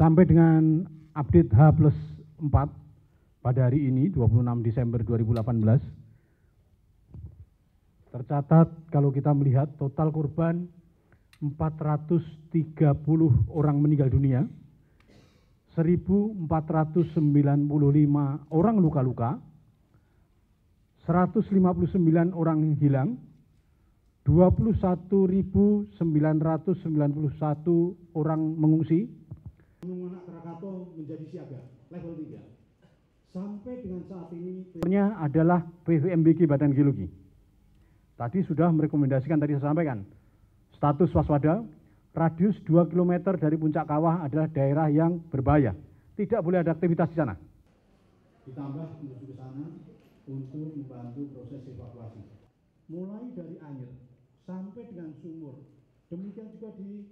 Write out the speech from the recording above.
Sampai dengan update H plus 4 pada hari ini 26 Desember 2018 tercatat kalau kita melihat total korban 430 orang meninggal dunia, 1.495 orang luka-luka, 159 orang hilang, 21.991 orang mengungsi. Gunung Anak Krakato menjadi siaga level 3. Sampai dengan saat ini adalah PVMBG Badan Geologi. Tadi sudah merekomendasikan, tadi saya sampaikan, status waspada, radius 2 km dari puncak kawah adalah daerah yang berbahaya. Tidak boleh ada aktivitas di sana. Ditambah menuju ke sana untuk membantu proses evakuasi. Mulai dari Anyer sampai dengan sumur. Demikian juga di